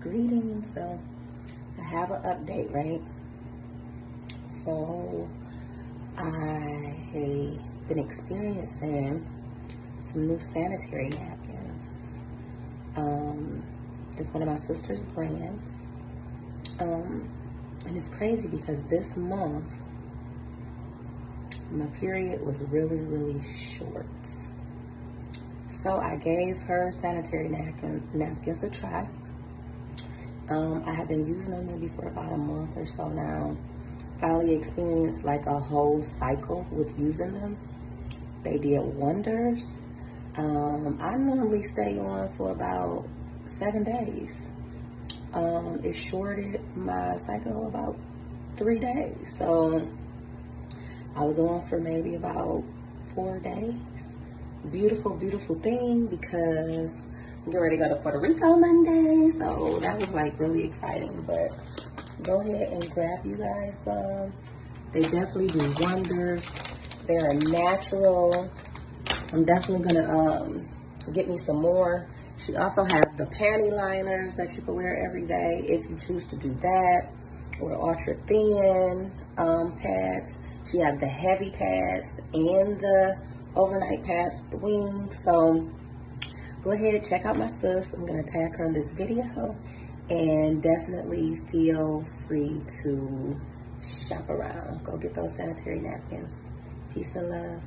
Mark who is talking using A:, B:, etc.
A: Greetings. So I have an update, right? So I've been experiencing some new sanitary napkins. Um, it's one of my sister's brands. Um, and it's crazy because this month my period was really, really short. So I gave her sanitary napkin, napkins a try. Um, I have been using them maybe for about a month or so now. Finally experienced like a whole cycle with using them. They did wonders. Um, I normally stay on for about seven days. Um, it shorted my cycle about three days. So I was on for maybe about four days. Beautiful, beautiful thing because I'm ready to go to Puerto Rico Monday. So that was like really exciting. But go ahead and grab you guys some. They definitely do wonders. They're natural. I'm definitely gonna um, get me some more. She also has the panty liners that you can wear every day if you choose to do that, or ultra thin um, pads. She has the heavy pads and the overnight pads the wings. So go ahead, check out my sis. I'm gonna tag her in this video and definitely feel free to shop around. Go get those sanitary napkins. Peace and love.